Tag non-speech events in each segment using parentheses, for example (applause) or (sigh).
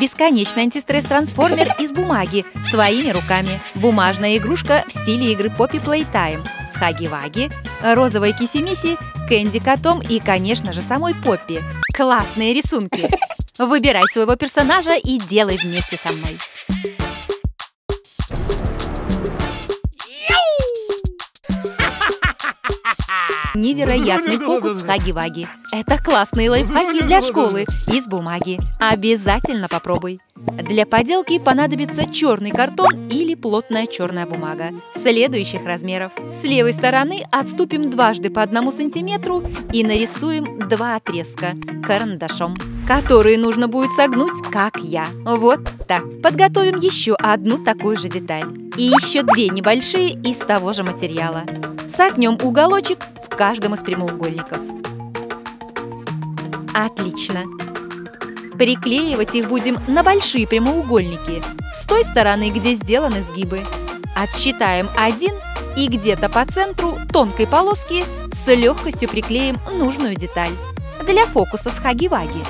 Бесконечный антистресс-трансформер из бумаги своими руками. Бумажная игрушка в стиле игры Poppy Playtime с Хаги-Ваги, розовой киси-миси, Кэнди-котом и, конечно же, самой Поппи. Классные рисунки! Выбирай своего персонажа и делай вместе со мной. Невероятный фокус с Хаги-Ваги. Это классные лайфхаки для школы из бумаги. Обязательно попробуй. Для поделки понадобится черный картон или плотная черная бумага следующих размеров. С левой стороны отступим дважды по одному сантиметру и нарисуем два отрезка карандашом, которые нужно будет согнуть, как я. Вот так. Подготовим еще одну такую же деталь. И еще две небольшие из того же материала. Согнем уголочек каждом из прямоугольников. Отлично. Приклеивать их будем на большие прямоугольники, с той стороны, где сделаны сгибы. Отсчитаем один и где-то по центру тонкой полоски с легкостью приклеим нужную деталь для фокуса с хаги-ваги.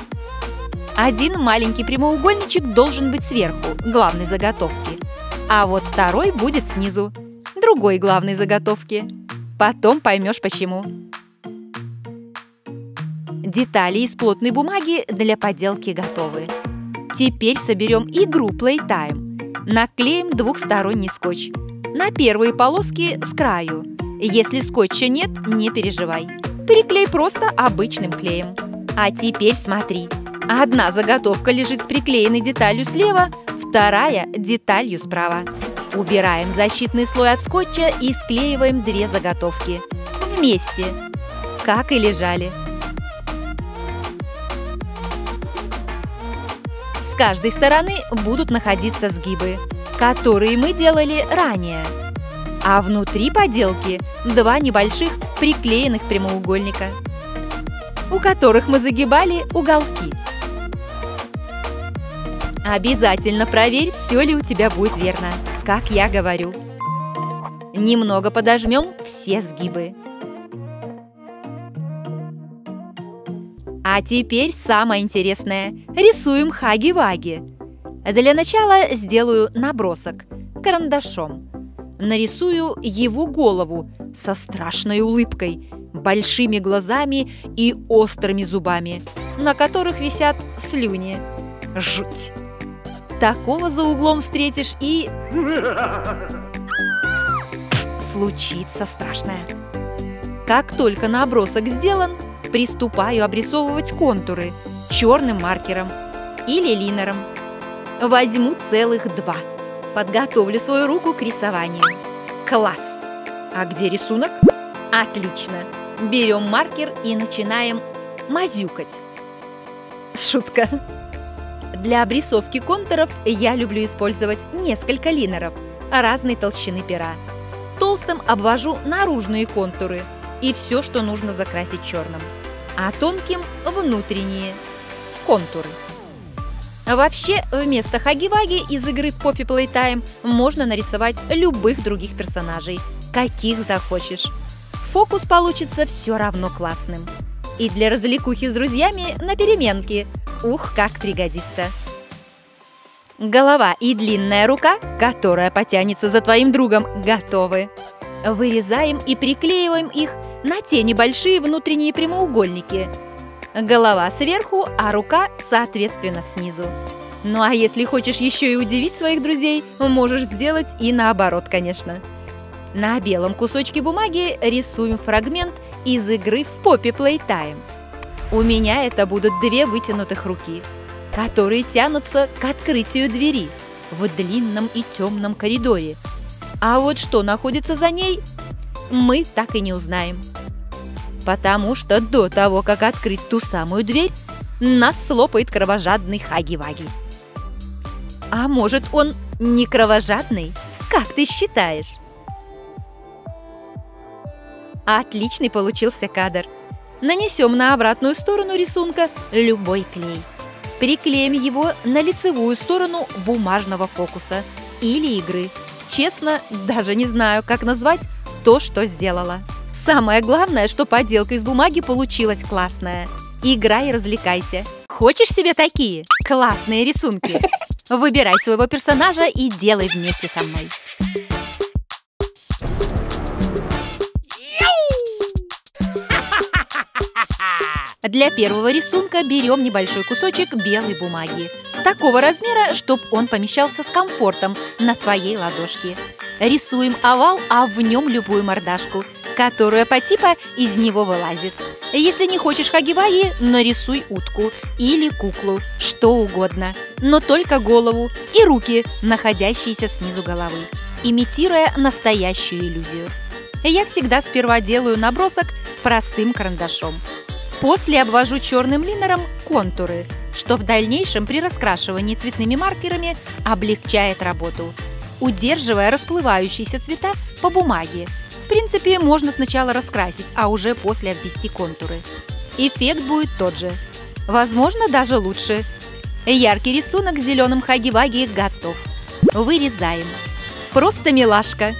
Один маленький прямоугольничек должен быть сверху, главной заготовки, а вот второй будет снизу, другой главной заготовки. Потом поймешь почему. Детали из плотной бумаги для поделки готовы. Теперь соберем игру Playtime. Наклеим двухсторонний скотч. На первые полоски с краю. Если скотча нет, не переживай. Приклей просто обычным клеем. А теперь смотри. Одна заготовка лежит с приклеенной деталью слева, вторая – деталью справа. Убираем защитный слой от скотча и склеиваем две заготовки. Вместе. Как и лежали. каждой стороны будут находиться сгибы, которые мы делали ранее. А внутри поделки два небольших приклеенных прямоугольника, у которых мы загибали уголки. Обязательно проверь, все ли у тебя будет верно, как я говорю. Немного подожмем все сгибы. А теперь самое интересное. Рисуем хаги-ваги. Для начала сделаю набросок карандашом. Нарисую его голову со страшной улыбкой, большими глазами и острыми зубами, на которых висят слюни. Жуть! Такого за углом встретишь и... Случится страшное. Как только набросок сделан, приступаю обрисовывать контуры черным маркером или линером. Возьму целых два. Подготовлю свою руку к рисованию. Класс! А где рисунок? Отлично! Берем маркер и начинаем мазюкать. Шутка. Для обрисовки контуров я люблю использовать несколько линеров разной толщины пера. Толстым обвожу наружные контуры и все, что нужно закрасить черным а тонким – внутренние контуры. Вообще, вместо Хаги-Ваги из игры Poppy Playtime можно нарисовать любых других персонажей, каких захочешь. Фокус получится все равно классным. И для развлекухи с друзьями на переменке. Ух, как пригодится! Голова и длинная рука, которая потянется за твоим другом, готовы. Вырезаем и приклеиваем их на те небольшие внутренние прямоугольники. Голова сверху, а рука, соответственно, снизу. Ну а если хочешь еще и удивить своих друзей, можешь сделать и наоборот, конечно. На белом кусочке бумаги рисуем фрагмент из игры в Poppy Playtime. У меня это будут две вытянутых руки, которые тянутся к открытию двери в длинном и темном коридоре – а вот что находится за ней, мы так и не узнаем. Потому что до того, как открыть ту самую дверь, нас слопает кровожадный Хаги-Ваги. А может, он не кровожадный? Как ты считаешь? Отличный получился кадр. Нанесем на обратную сторону рисунка любой клей. Приклеим его на лицевую сторону бумажного фокуса или игры – Честно, даже не знаю, как назвать то, что сделала. Самое главное, что поделка из бумаги получилась классная. Играй и развлекайся. Хочешь себе такие классные рисунки? (laughs) Выбирай своего персонажа и делай вместе со мной. Для первого рисунка берем небольшой кусочек белой бумаги. Такого размера, чтобы он помещался с комфортом на твоей ладошке. Рисуем овал, а в нем любую мордашку, которая по типа из него вылазит. Если не хочешь хагиваи, нарисуй утку или куклу, что угодно, но только голову и руки, находящиеся снизу головы, имитируя настоящую иллюзию. Я всегда сперва делаю набросок простым карандашом. После обвожу черным линером контуры, что в дальнейшем при раскрашивании цветными маркерами облегчает работу, удерживая расплывающиеся цвета по бумаге. В принципе, можно сначала раскрасить, а уже после обвести контуры. Эффект будет тот же. Возможно, даже лучше. Яркий рисунок с зеленым хаги-ваги готов. Вырезаем. Просто милашка.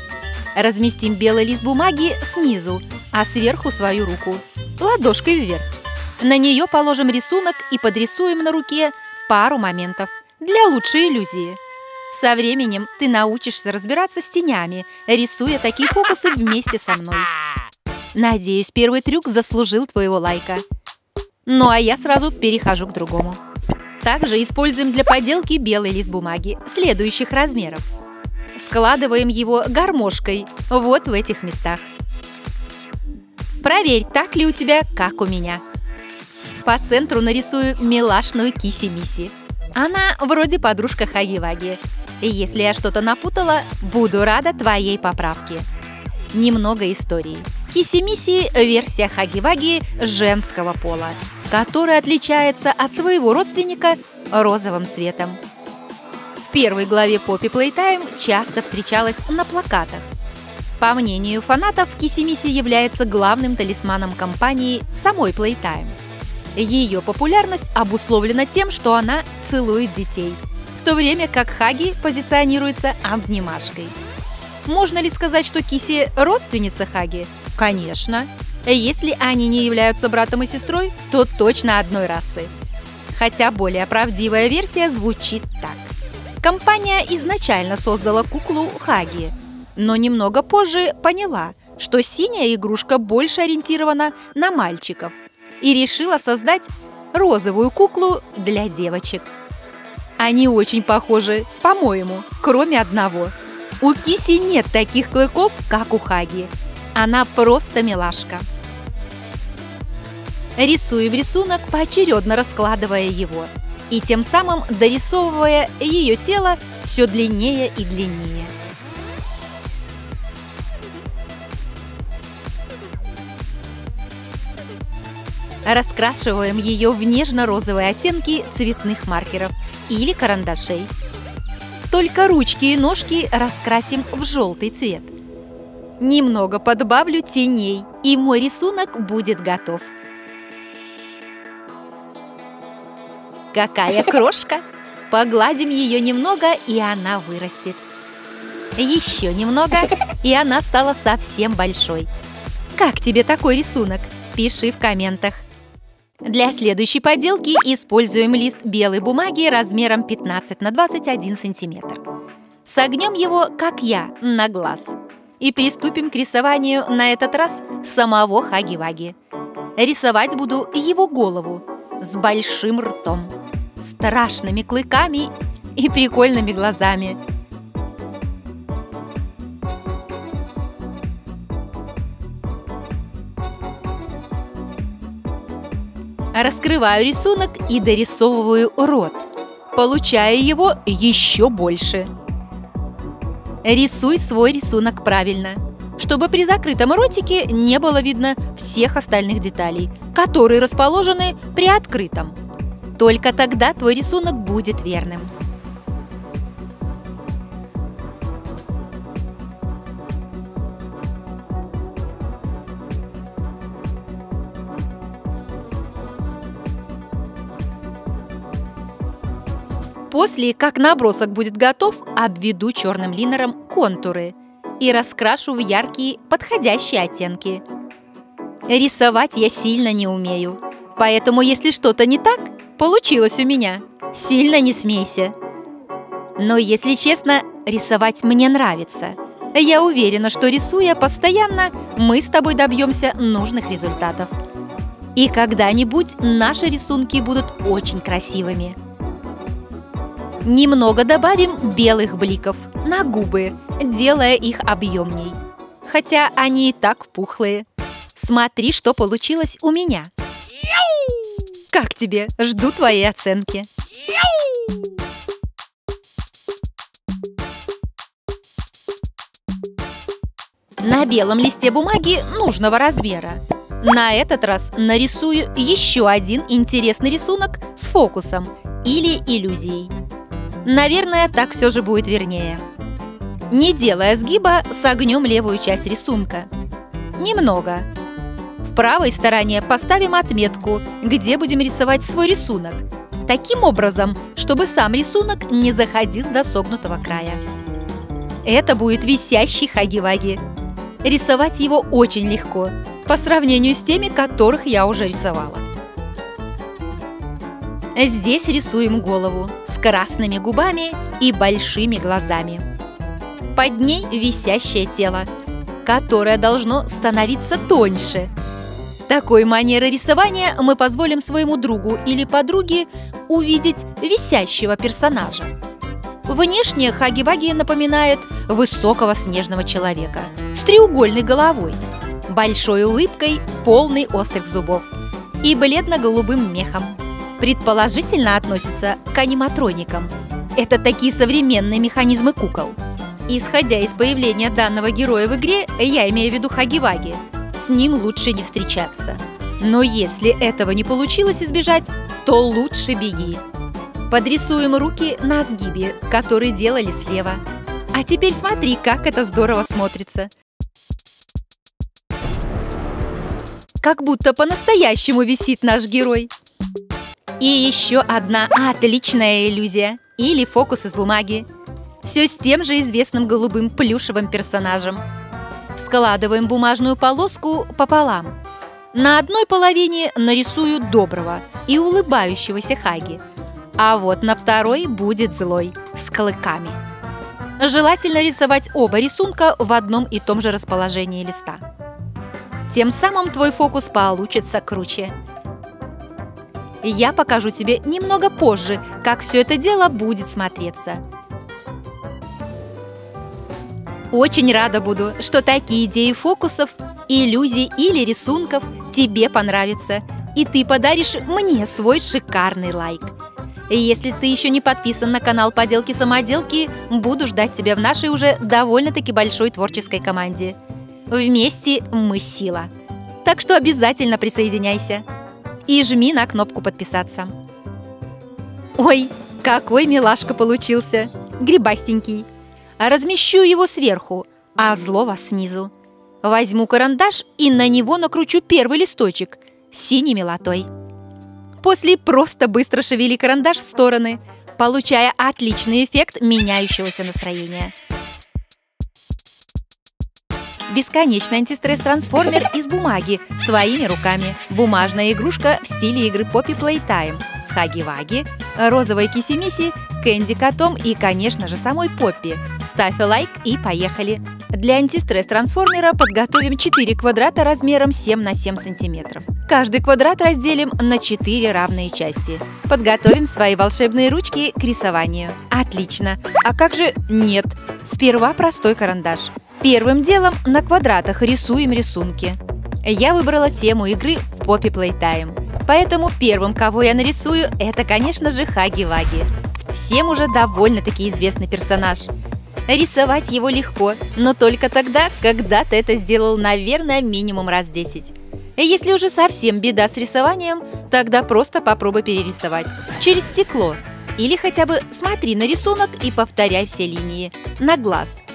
Разместим белый лист бумаги снизу, а сверху свою руку ладошкой вверх. На нее положим рисунок и подрисуем на руке пару моментов для лучшей иллюзии. Со временем ты научишься разбираться с тенями, рисуя такие фокусы вместе со мной. Надеюсь, первый трюк заслужил твоего лайка. Ну а я сразу перехожу к другому. Также используем для поделки белый лист бумаги следующих размеров. Складываем его гармошкой вот в этих местах. Проверь, так ли у тебя, как у меня. По центру нарисую милашную Kissy Missy. Она вроде подружка Хаги-Ваги. Если я что-то напутала, буду рада твоей поправке. Немного истории. Kissy Missy – версия Хаги-Ваги женского пола, которая отличается от своего родственника розовым цветом. В первой главе Poppy Playtime часто встречалась на плакатах – по мнению фанатов, Kissy Missy является главным талисманом компании самой Playtime. Ее популярность обусловлена тем, что она целует детей, в то время как Хаги позиционируется обнимашкой. Можно ли сказать, что Киси – родственница Хаги? Конечно. Если они не являются братом и сестрой, то точно одной расы. Хотя более правдивая версия звучит так. Компания изначально создала куклу Хаги – но немного позже поняла, что синяя игрушка больше ориентирована на мальчиков и решила создать розовую куклу для девочек. Они очень похожи, по-моему, кроме одного. У Киси нет таких клыков, как у Хаги. Она просто милашка. Рисуем рисунок, поочередно раскладывая его, и тем самым дорисовывая ее тело все длиннее и длиннее. Раскрашиваем ее в нежно-розовые оттенки цветных маркеров или карандашей. Только ручки и ножки раскрасим в желтый цвет. Немного подбавлю теней, и мой рисунок будет готов. Какая крошка! Погладим ее немного, и она вырастет. Еще немного, и она стала совсем большой. Как тебе такой рисунок? Пиши в комментах. Для следующей поделки используем лист белой бумаги размером 15 на 21 сантиметр. Согнем его, как я, на глаз. И приступим к рисованию на этот раз самого Хаги-Ваги. Рисовать буду его голову с большим ртом, страшными клыками и прикольными глазами – Раскрываю рисунок и дорисовываю рот, получая его еще больше. Рисуй свой рисунок правильно, чтобы при закрытом ротике не было видно всех остальных деталей, которые расположены при открытом. Только тогда твой рисунок будет верным. После, как набросок будет готов, обведу черным линером контуры и раскрашу в яркие подходящие оттенки. Рисовать я сильно не умею, поэтому если что-то не так, Получилось у меня. Сильно не смейся. Но, если честно, рисовать мне нравится. Я уверена, что рисуя постоянно, мы с тобой добьемся нужных результатов. И когда-нибудь наши рисунки будут очень красивыми. Немного добавим белых бликов на губы, делая их объемней. Хотя они и так пухлые. Смотри, что получилось у меня. Как тебе? Жду твоей оценки. На белом листе бумаги нужного размера. На этот раз нарисую еще один интересный рисунок с фокусом или иллюзией. Наверное, так все же будет вернее. Не делая сгиба, согнем левую часть рисунка. Немного. В правой стороне поставим отметку, где будем рисовать свой рисунок. Таким образом, чтобы сам рисунок не заходил до согнутого края. Это будет висящий хаги-ваги. Рисовать его очень легко, по сравнению с теми, которых я уже рисовала. Здесь рисуем голову с красными губами и большими глазами. Под ней висящее тело, которое должно становиться тоньше. Такой манерой рисования мы позволим своему другу или подруге увидеть висящего персонажа. Внешне Хаги-Ваги напоминает высокого снежного человека с треугольной головой, большой улыбкой, полный острых зубов и бледно-голубым мехом предположительно относится к аниматроникам. Это такие современные механизмы кукол. Исходя из появления данного героя в игре, я имею в виду Хаги-Ваги, с ним лучше не встречаться. Но если этого не получилось избежать, то лучше беги. Подрисуем руки на сгибе, который делали слева. А теперь смотри, как это здорово смотрится. Как будто по-настоящему висит наш герой. И еще одна отличная иллюзия или фокус из бумаги. Все с тем же известным голубым плюшевым персонажем. Складываем бумажную полоску пополам. На одной половине нарисую доброго и улыбающегося Хаги, а вот на второй будет злой, с клыками. Желательно рисовать оба рисунка в одном и том же расположении листа. Тем самым твой фокус получится круче – я покажу тебе немного позже, как все это дело будет смотреться. Очень рада буду, что такие идеи фокусов, иллюзий или рисунков тебе понравятся, и ты подаришь мне свой шикарный лайк. Если ты еще не подписан на канал Поделки-самоделки, буду ждать тебя в нашей уже довольно-таки большой творческой команде. Вместе мы сила. Так что обязательно присоединяйся и жми на кнопку подписаться. Ой, какой милашка получился! Грибастенький. Размещу его сверху, а злого снизу. Возьму карандаш и на него накручу первый листочек синей мелотой. После просто быстро шевели карандаш в стороны, получая отличный эффект меняющегося настроения. Бесконечный антистресс-трансформер из бумаги своими руками. Бумажная игрушка в стиле игры Poppy Playtime с Хаги-Ваги, розовой киси-миси, Кэнди котом и, конечно же, самой Поппи. Ставь лайк и поехали! Для антистресс-трансформера подготовим 4 квадрата размером 7 на 7 сантиметров. Каждый квадрат разделим на 4 равные части. Подготовим свои волшебные ручки к рисованию. Отлично! А как же нет? Сперва простой карандаш. Первым делом на квадратах рисуем рисунки. Я выбрала тему игры в Poppy Playtime. Поэтому первым, кого я нарисую, это, конечно же, Хаги-Ваги. Всем уже довольно-таки известный персонаж. Рисовать его легко, но только тогда, когда ты это сделал, наверное, минимум раз 10. Если уже совсем беда с рисованием, тогда просто попробуй перерисовать. Через стекло. Или хотя бы смотри на рисунок и повторяй все линии. На глаз –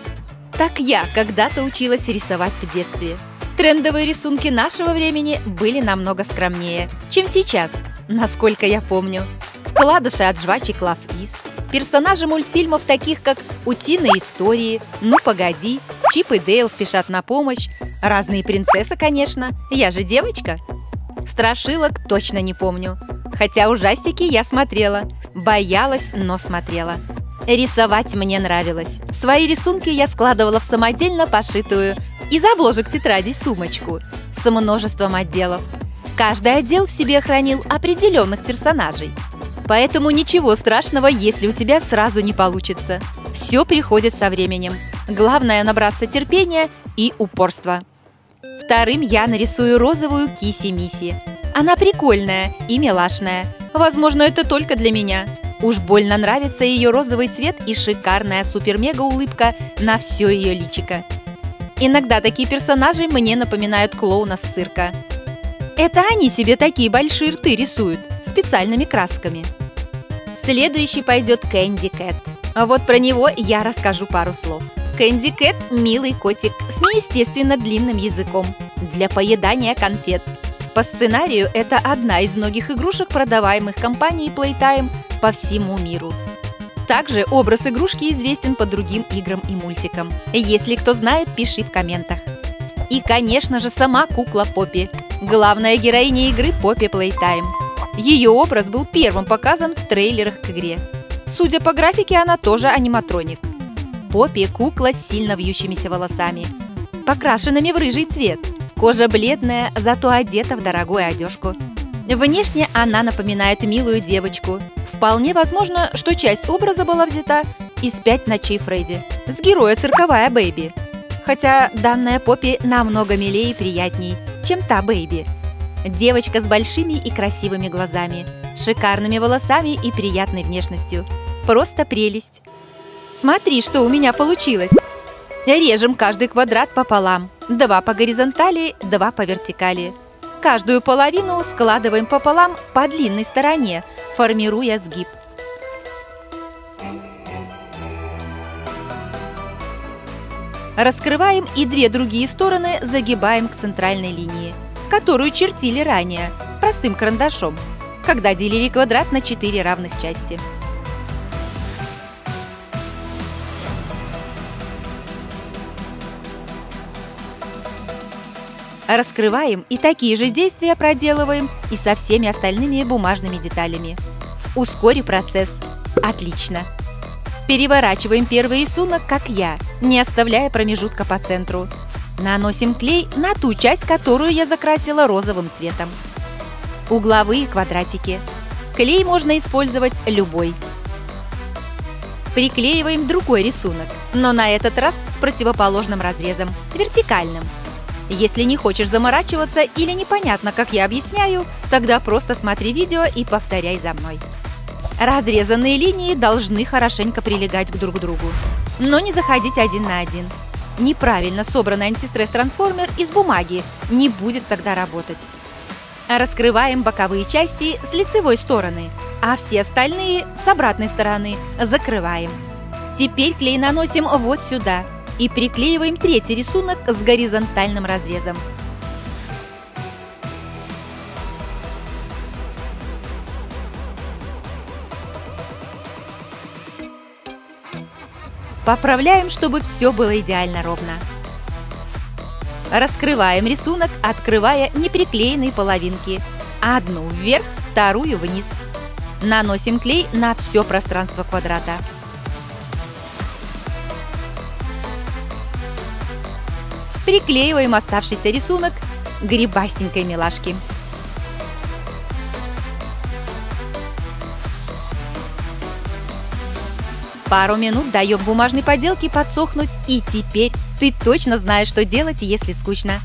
так я когда-то училась рисовать в детстве. Трендовые рисунки нашего времени были намного скромнее, чем сейчас, насколько я помню. Вкладыши от жвачек Love Is, персонажи мультфильмов таких, как «Утиные истории», «Ну погоди», «Чип и Дейл спешат на помощь», разные принцессы, конечно, я же девочка. Страшилок точно не помню. Хотя ужастики я смотрела. Боялась, но смотрела. Рисовать мне нравилось. Свои рисунки я складывала в самодельно пошитую из обложек тетради сумочку с множеством отделов. Каждый отдел в себе хранил определенных персонажей. Поэтому ничего страшного, если у тебя сразу не получится. Все приходит со временем. Главное набраться терпения и упорства. Вторым я нарисую розовую киси-миси. Она прикольная и милашная. Возможно, это только для меня. Уж больно нравится ее розовый цвет и шикарная супер-мега-улыбка на все ее личико. Иногда такие персонажи мне напоминают клоуна с цирка. Это они себе такие большие рты рисуют специальными красками. Следующий пойдет Кэнди Кэт. А вот про него я расскажу пару слов. Кэнди Кэт – милый котик с неестественно длинным языком для поедания конфет. По сценарию это одна из многих игрушек, продаваемых компанией Playtime по всему миру. Также образ игрушки известен по другим играм и мультикам. Если кто знает, пиши в комментах. И, конечно же, сама кукла Поппи. Главная героиня игры Поппи Playtime. Ее образ был первым показан в трейлерах к игре. Судя по графике, она тоже аниматроник. Поппи – кукла с сильно вьющимися волосами, покрашенными в рыжий цвет. Кожа бледная, зато одета в дорогую одежку. Внешне она напоминает милую девочку. Вполне возможно, что часть образа была взята из «Пять ночей Фредди» с героя «Цирковая Бэйби». Хотя данная Поппи намного милее и приятней, чем та Бэйби. Девочка с большими и красивыми глазами, шикарными волосами и приятной внешностью. Просто прелесть. Смотри, что у меня получилось. Режем каждый квадрат пополам. Два по горизонтали, два по вертикали. Каждую половину складываем пополам по длинной стороне, формируя сгиб. Раскрываем и две другие стороны загибаем к центральной линии, которую чертили ранее, простым карандашом, когда делили квадрат на четыре равных части. Раскрываем и такие же действия проделываем и со всеми остальными бумажными деталями. Ускори процесс. Отлично. Переворачиваем первый рисунок, как я, не оставляя промежутка по центру. Наносим клей на ту часть, которую я закрасила розовым цветом. Угловые квадратики. Клей можно использовать любой. Приклеиваем другой рисунок, но на этот раз с противоположным разрезом, вертикальным. Если не хочешь заморачиваться или непонятно, как я объясняю, тогда просто смотри видео и повторяй за мной. Разрезанные линии должны хорошенько прилегать к друг другу, но не заходить один на один. Неправильно собранный антистресс-трансформер из бумаги не будет тогда работать. Раскрываем боковые части с лицевой стороны, а все остальные с обратной стороны закрываем. Теперь клей наносим вот сюда – и приклеиваем третий рисунок с горизонтальным разрезом. Поправляем, чтобы все было идеально ровно. Раскрываем рисунок, открывая неприклеенные половинки. Одну вверх, вторую вниз. Наносим клей на все пространство квадрата. Приклеиваем оставшийся рисунок грибастенькой милашки. Пару минут даем бумажной поделке подсохнуть, и теперь ты точно знаешь, что делать, если скучно.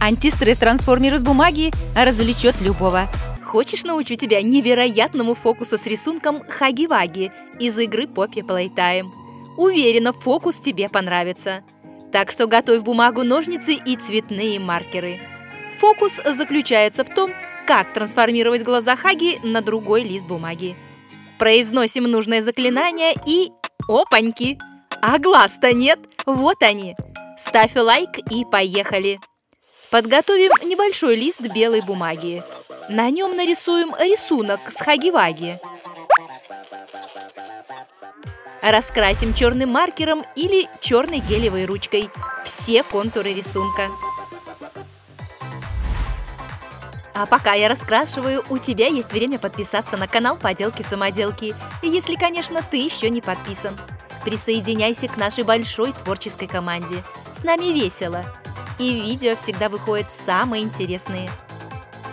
Антистресс-трансформер из бумаги развлечет любого. Хочешь научу тебя невероятному фокусу с рисунком Хаги-Ваги из игры Poppy Playtime? Уверена, фокус тебе понравится. Так что готовь бумагу, ножницы и цветные маркеры. Фокус заключается в том, как трансформировать глаза Хаги на другой лист бумаги. Произносим нужное заклинание и... Опаньки! А глаз-то нет! Вот они! Ставь лайк и поехали! Подготовим небольшой лист белой бумаги. На нем нарисуем рисунок с Хаги-Ваги. Раскрасим черным маркером или черной гелевой ручкой все контуры рисунка. А пока я раскрашиваю, у тебя есть время подписаться на канал Поделки-самоделки, если, конечно, ты еще не подписан. Присоединяйся к нашей большой творческой команде. С нами весело. И видео всегда выходят самые интересные.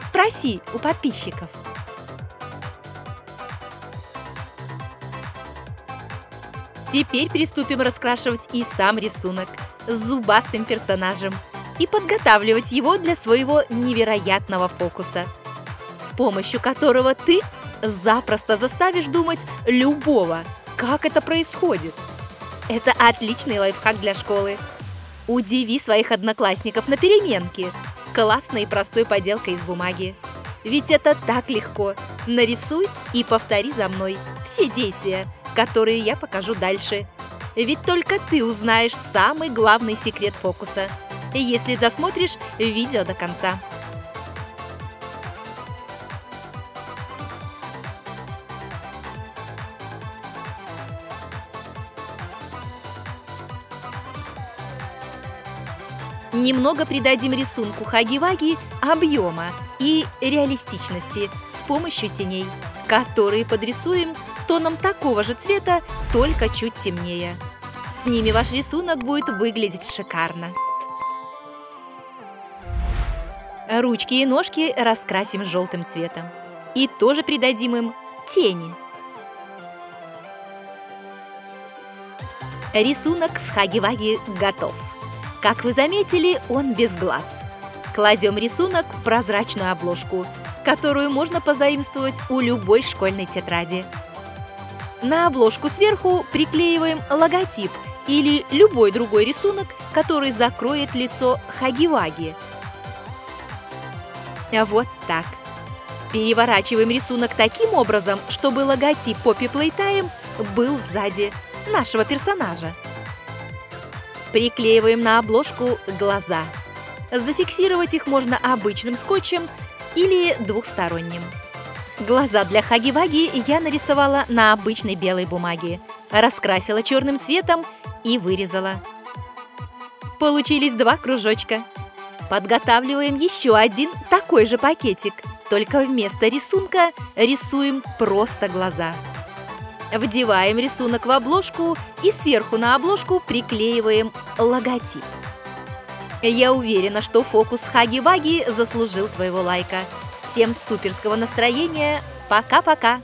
Спроси у подписчиков. Теперь приступим раскрашивать и сам рисунок с зубастым персонажем и подготавливать его для своего невероятного фокуса, с помощью которого ты запросто заставишь думать любого, как это происходит. Это отличный лайфхак для школы. Удиви своих одноклассников на переменке. Классной и простой поделкой из бумаги. Ведь это так легко. Нарисуй и повтори за мной все действия, которые я покажу дальше. Ведь только ты узнаешь самый главный секрет фокуса, если досмотришь видео до конца. Немного придадим рисунку хаги-ваги объема и реалистичности с помощью теней, которые подрисуем тоном такого же цвета, только чуть темнее. С ними ваш рисунок будет выглядеть шикарно. Ручки и ножки раскрасим желтым цветом. И тоже придадим им тени. Рисунок с хаги-ваги готов. Как вы заметили, он без глаз. Кладем рисунок в прозрачную обложку, которую можно позаимствовать у любой школьной тетради. На обложку сверху приклеиваем логотип или любой другой рисунок, который закроет лицо Хагиваги. Вот так. Переворачиваем рисунок таким образом, чтобы логотип Poppy Playtime был сзади нашего персонажа. Приклеиваем на обложку глаза. Зафиксировать их можно обычным скотчем или двухсторонним. Глаза для Хаги-Ваги я нарисовала на обычной белой бумаге, раскрасила черным цветом и вырезала. Получились два кружочка. Подготавливаем еще один такой же пакетик, только вместо рисунка рисуем просто глаза. Вдеваем рисунок в обложку и сверху на обложку приклеиваем логотип. Я уверена, что фокус Хаги-Ваги заслужил твоего лайка. Всем суперского настроения. Пока-пока!